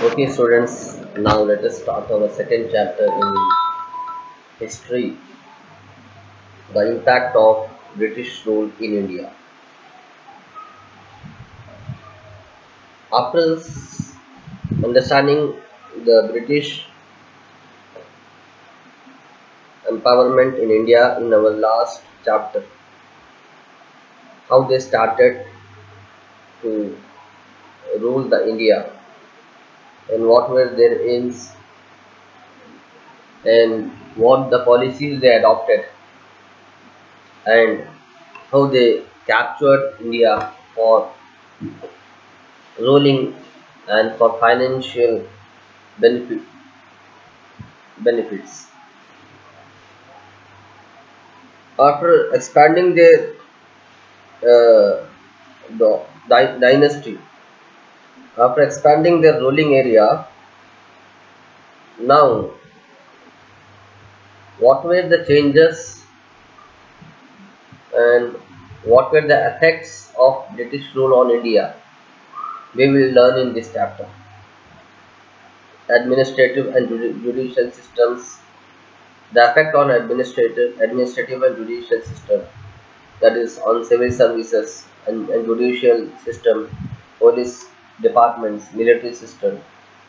Okay, students, now let us start our second chapter in history. The impact of British rule in India. After understanding the British empowerment in India in our last chapter, how they started to rule the India and what were their aims and what the policies they adopted and how they captured India for ruling and for financial benefit benefits. After expanding their uh, dynasty, after expanding their ruling area, now what were the changes and what were the effects of British rule on India? We will learn in this chapter. Administrative and judicial systems, the effect on administrative, administrative and judicial system, that is on civil services and, and judicial system, police departments, military system,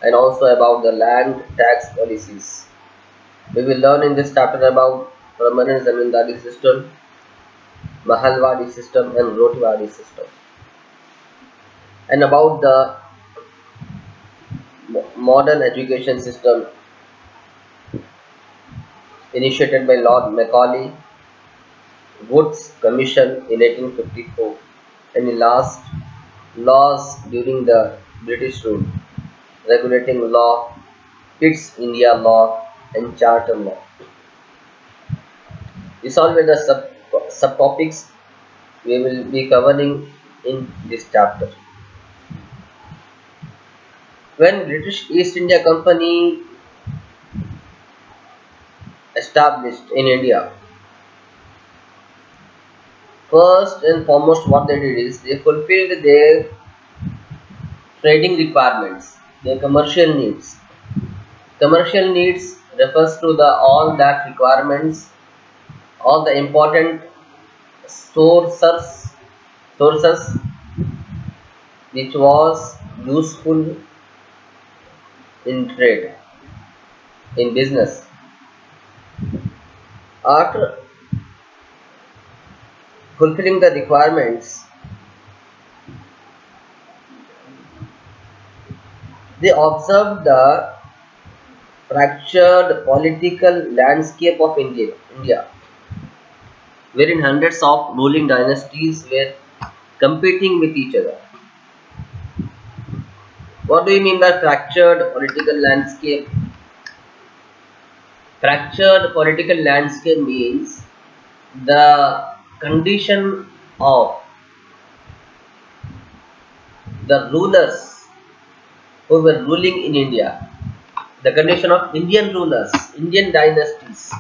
and also about the land tax policies. We will learn in this chapter about permanent zamindari system, Mahalwadi system and Rotwadi system and about the modern education system initiated by Lord Macaulay, Woods Commission in 1854 and the last laws during the British rule regulating law, Pitt's India law and charter law. These were the sub subtopics we will be covering in this chapter. When British East India Company established in India, first and foremost what they did is they fulfilled their trading requirements, their commercial needs. Commercial needs refers to the all that requirements, all the important sources sources which was useful in trade, in business. After fulfilling the requirements, they observed the fractured political landscape of India, India, wherein hundreds of ruling dynasties were competing with each other. What do you mean by fractured political landscape? Fractured political landscape means the condition of the rulers who were ruling in India, the condition of Indian rulers, Indian dynasties,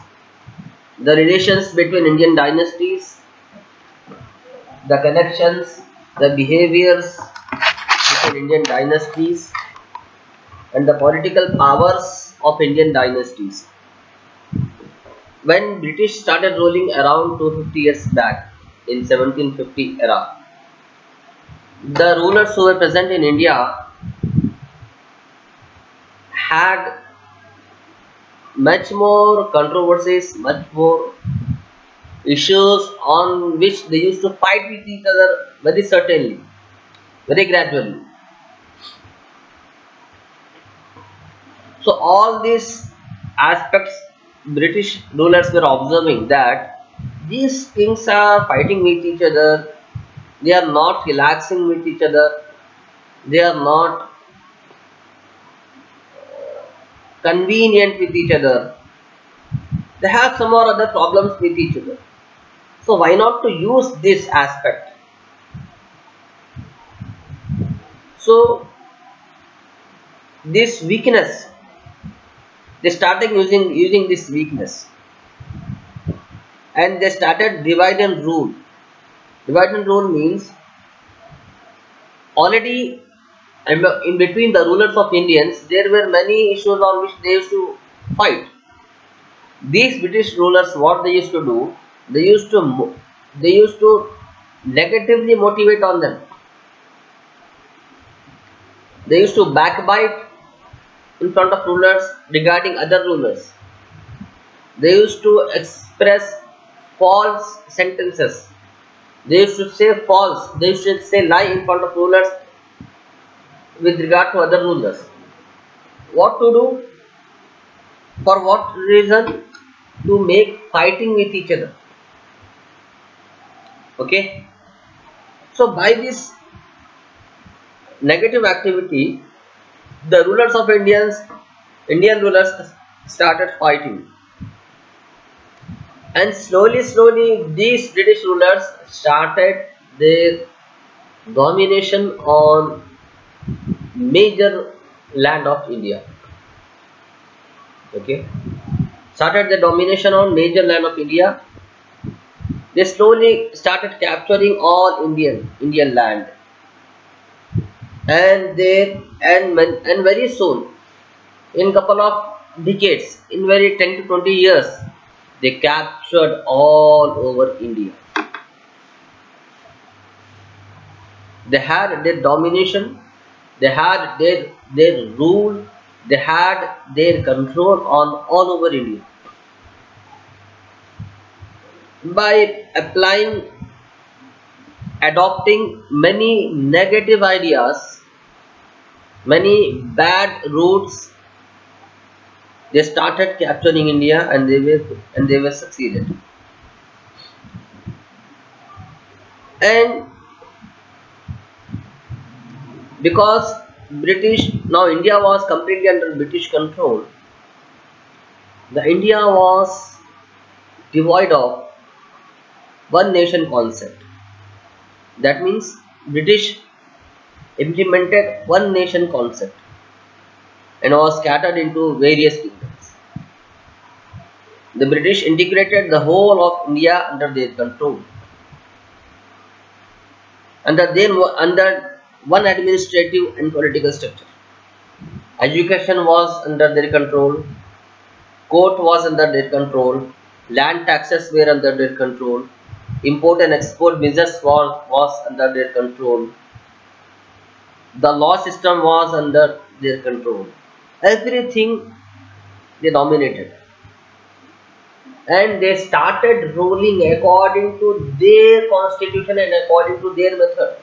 the relations between Indian dynasties, the connections, the behaviors between Indian dynasties, and the political powers of Indian dynasties. When British started ruling around 250 years back in 1750 era, the rulers who were present in India had much more controversies, much more issues on which they used to fight with each other very certainly, very gradually. So all these aspects British rulers were observing that these kings are fighting with each other, they are not relaxing with each other, they are not uh, convenient with each other, they have some or other problems with each other. So why not to use this aspect? So this weakness, they started using using this weakness, and they started divide and rule. Divide and rule means already in between the rulers of Indians there were many issues on which they used to fight. These British rulers what they used to do they used to they used to negatively motivate on them. They used to backbite in front of rulers regarding other rulers. They used to express false sentences. They used to say false, they used to say lie in front of rulers with regard to other rulers. What to do? For what reason? To make fighting with each other. Okay. So by this negative activity, the rulers of Indians, Indian rulers started fighting. And slowly, slowly, these British rulers started their domination on major land of India. Okay, started the domination on major land of India. They slowly started capturing all Indian Indian land, and they and and very soon, in couple of decades, in very 10 to 20 years, they captured all over India. They had their domination they had their, their rule, they had their control on all over India. By applying, adopting many negative ideas, many bad routes, they started capturing India and they were and they were succeeded. And because British now India was completely under British control the India was devoid of one nation concept that means British implemented one nation concept and was scattered into various kingdoms. The British integrated the whole of India under their control. Under their under one administrative and political structure. Education was under their control, court was under their control, land taxes were under their control, import and export business was, was under their control, the law system was under their control. Everything they dominated and they started ruling according to their constitution and according to their method.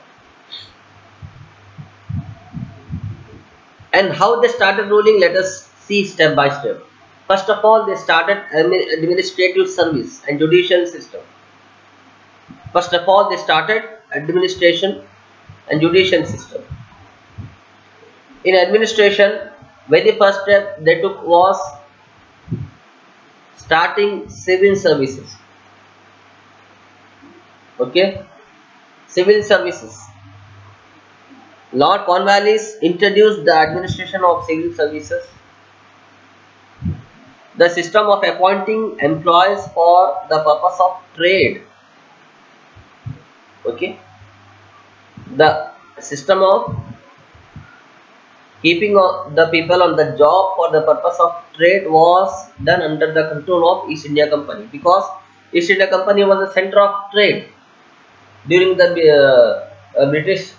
and how they started ruling let us see step by step first of all they started administrative service and judicial system first of all they started administration and judicial system in administration very first step they took was starting civil services. Okay? Civil services. Lord Cornwallis introduced the administration of civil services, the system of appointing employees for the purpose of trade. Okay, the system of keeping the people on the job for the purpose of trade was done under the control of East India Company because East India Company was the center of trade during the uh, uh, British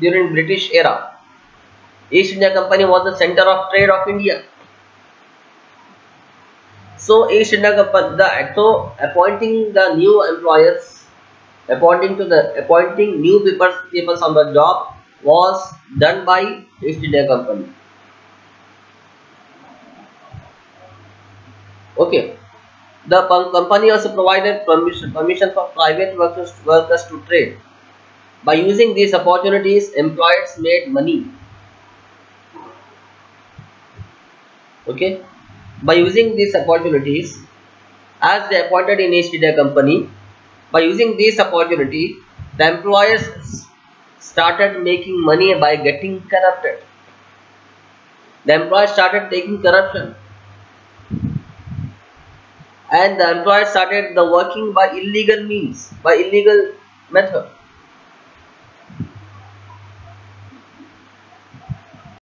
during British era. East India Company was the center of trade of India. So East India Company, the so appointing the new employers, appointing to the appointing new people people on the job was done by East India Company. Okay. The company also provided permission, permission for private workers, workers to trade. By using these opportunities, employers made money. Okay. By using these opportunities, as they appointed in East India Company, by using these opportunity, the employers started making money by getting corrupted. The employers started taking corruption and the employers started the working by illegal means, by illegal method